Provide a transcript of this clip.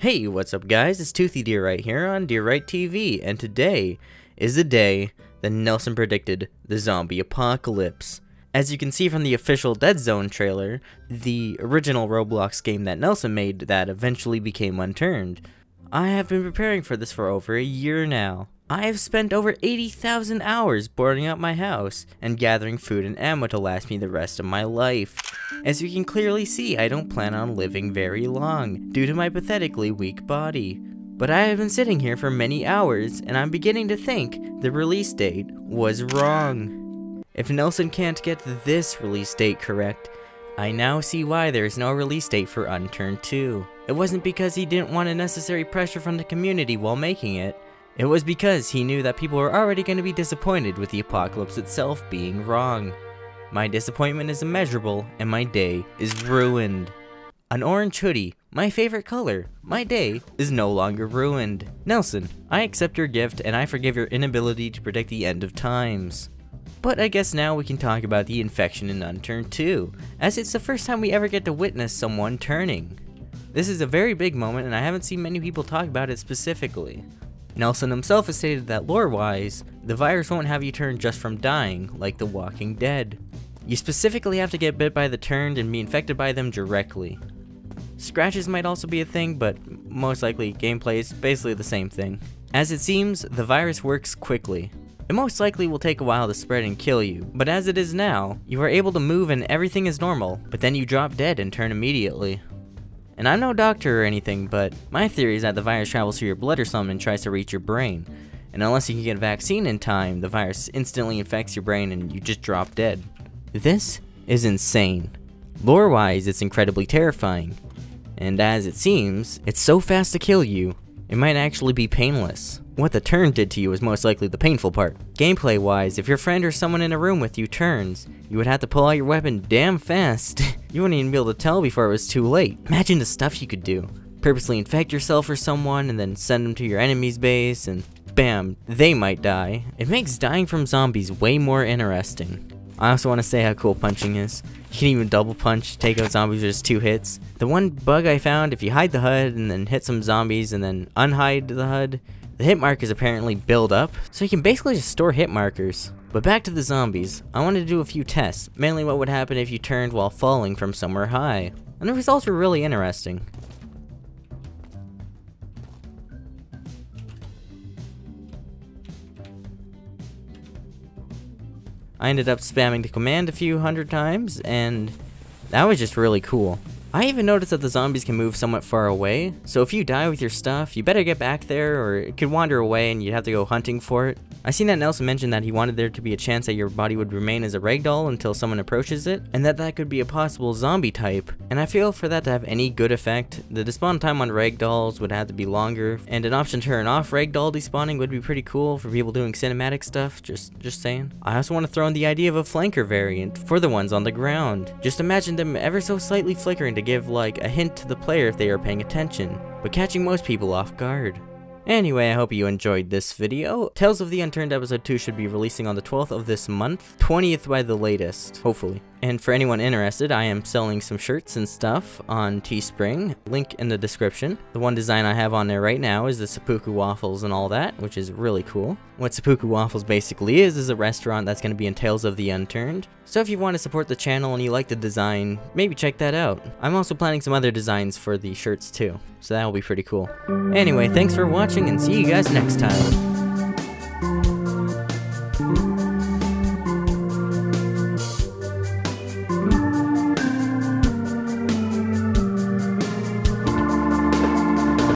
Hey, what's up guys? It's Toothy Deer right here on DeerryteTV, and today is the day that Nelson predicted the zombie apocalypse. As you can see from the official Deadzone trailer, the original Roblox game that Nelson made that eventually became Unturned, I have been preparing for this for over a year now. I have spent over 80,000 hours boarding up my house and gathering food and ammo to last me the rest of my life. As you can clearly see, I don't plan on living very long, due to my pathetically weak body. But I have been sitting here for many hours, and I'm beginning to think the release date was wrong. If Nelson can't get this release date correct, I now see why there is no release date for Unturned 2. It wasn't because he didn't want unnecessary pressure from the community while making it, it was because he knew that people were already going to be disappointed with the apocalypse itself being wrong. My disappointment is immeasurable, and my day is ruined. An orange hoodie, my favorite color. My day is no longer ruined. Nelson, I accept your gift and I forgive your inability to predict the end of times. But I guess now we can talk about the infection in Unturned 2, as it's the first time we ever get to witness someone turning. This is a very big moment and I haven't seen many people talk about it specifically. Nelson himself has stated that lore-wise, the virus won't have you turn just from dying, like The Walking Dead. You specifically have to get bit by the turned and be infected by them directly. Scratches might also be a thing, but most likely gameplay is basically the same thing. As it seems, the virus works quickly. It most likely will take a while to spread and kill you, but as it is now, you are able to move and everything is normal, but then you drop dead and turn immediately. And I'm no doctor or anything, but my theory is that the virus travels through your blood or something and tries to reach your brain. And unless you can get a vaccine in time, the virus instantly infects your brain and you just drop dead. This is insane. Lore-wise, it's incredibly terrifying. And as it seems, it's so fast to kill you, it might actually be painless. What the turn did to you is most likely the painful part. Gameplay wise, if your friend or someone in a room with you turns, you would have to pull out your weapon damn fast. you wouldn't even be able to tell before it was too late. Imagine the stuff you could do. Purposely infect yourself or someone and then send them to your enemy's base and bam, they might die. It makes dying from zombies way more interesting. I also want to say how cool punching is. You can even double punch, take out zombies with just two hits. The one bug I found, if you hide the HUD and then hit some zombies and then unhide the HUD, the hit markers apparently build up, so you can basically just store hit markers. But back to the zombies, I wanted to do a few tests, mainly what would happen if you turned while falling from somewhere high. And the results were really interesting. I ended up spamming the command a few hundred times, and that was just really cool. I even noticed that the zombies can move somewhat far away, so if you die with your stuff, you better get back there or it could wander away and you'd have to go hunting for it. I seen that Nelson mentioned that he wanted there to be a chance that your body would remain as a ragdoll until someone approaches it, and that that could be a possible zombie type. And I feel for that to have any good effect, the despawn time on ragdolls would have to be longer, and an option to turn off ragdoll despawning would be pretty cool for people doing cinematic stuff, just, just saying. I also want to throw in the idea of a flanker variant for the ones on the ground. Just imagine them ever so slightly flickering to give like a hint to the player if they are paying attention, but catching most people off guard. Anyway, I hope you enjoyed this video. Tales of the Unturned Episode 2 should be releasing on the 12th of this month, 20th by the latest, hopefully. And for anyone interested, I am selling some shirts and stuff on Teespring, link in the description. The one design I have on there right now is the Seppuku Waffles and all that, which is really cool. What Seppuku Waffles basically is, is a restaurant that's going to be in Tales of the Unturned. So if you want to support the channel and you like the design, maybe check that out. I'm also planning some other designs for the shirts too, so that will be pretty cool. Anyway, thanks for watching and see you guys next time.